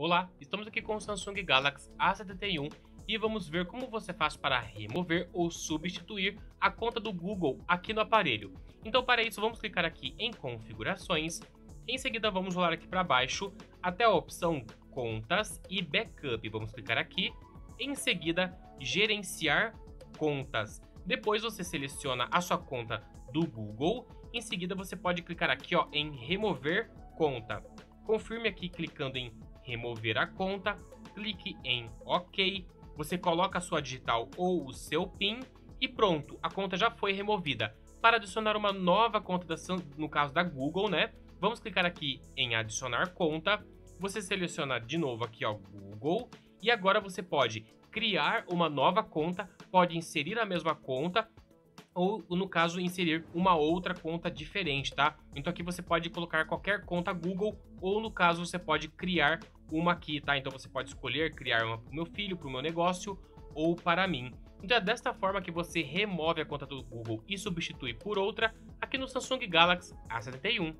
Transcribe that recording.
Olá, estamos aqui com o Samsung Galaxy A71 e vamos ver como você faz para remover ou substituir a conta do Google aqui no aparelho. Então para isso vamos clicar aqui em configurações, em seguida vamos rolar aqui para baixo até a opção contas e backup, vamos clicar aqui, em seguida gerenciar contas. Depois você seleciona a sua conta do Google, em seguida você pode clicar aqui ó, em remover conta. Confirme aqui clicando em remover a conta, clique em OK, você coloca a sua digital ou o seu PIN e pronto, a conta já foi removida. Para adicionar uma nova conta, da, no caso da Google, né? Vamos clicar aqui em adicionar conta, você seleciona de novo aqui ó, Google e agora você pode criar uma nova conta, pode inserir a mesma conta ou no caso inserir uma outra conta diferente, tá? Então aqui você pode colocar qualquer conta Google ou no caso você pode criar uma aqui, tá? Então você pode escolher criar uma para o meu filho, para o meu negócio ou para mim. Então é desta forma que você remove a conta do Google e substitui por outra aqui no Samsung Galaxy A71.